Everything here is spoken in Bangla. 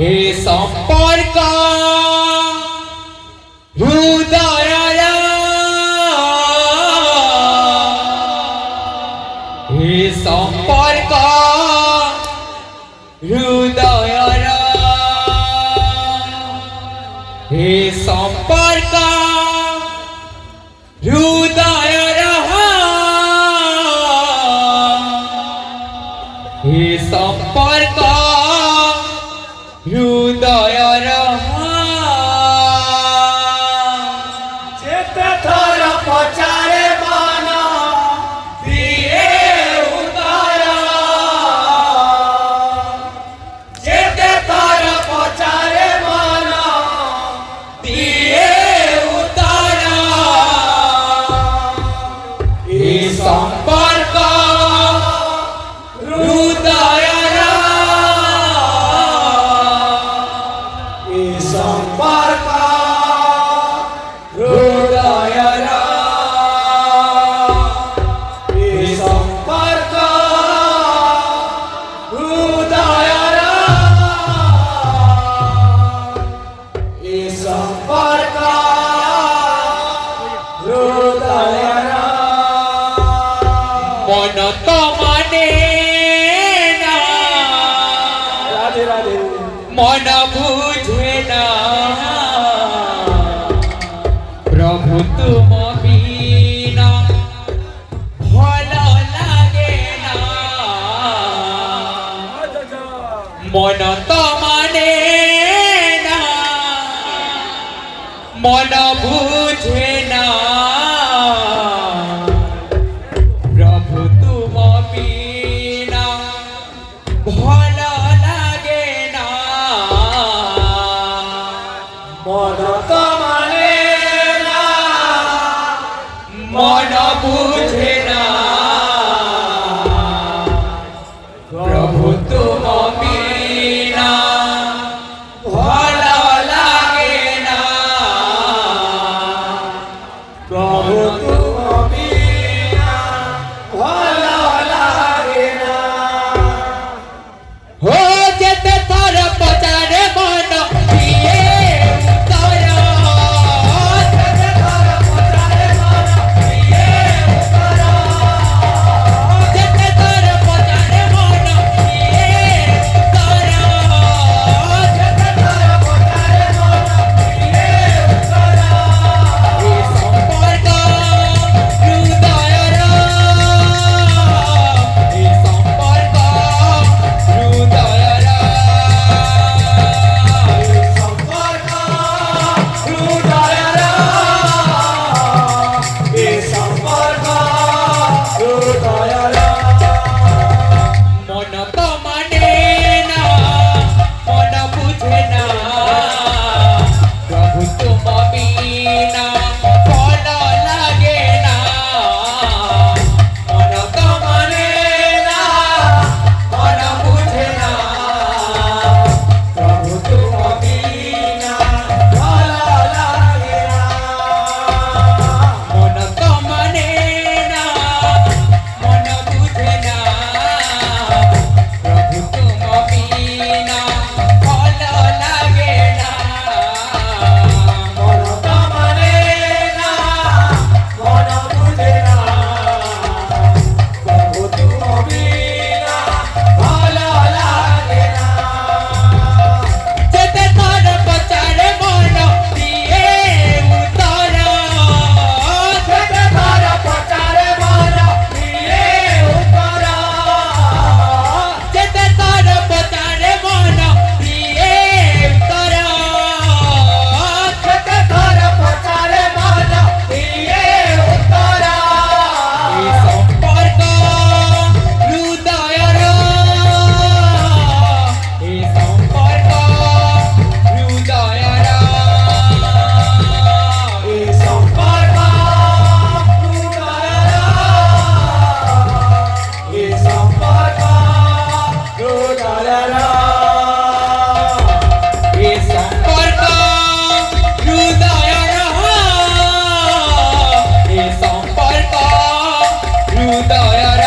এ সম্পর্ক হৃদয় এ সম্পর্ক হৃদয় এ সম্পর্ক হৃদয় তো মানে না মন বুঝে না। প্রভু তুম বিনা ভালো লাগে মন তো মানে না মন বুঝে ভালো লাগে না। মন মানে না, মন বুঝে না। প্রভু তুম বিনা ভালো লাগে না। প্রভু 哎呀！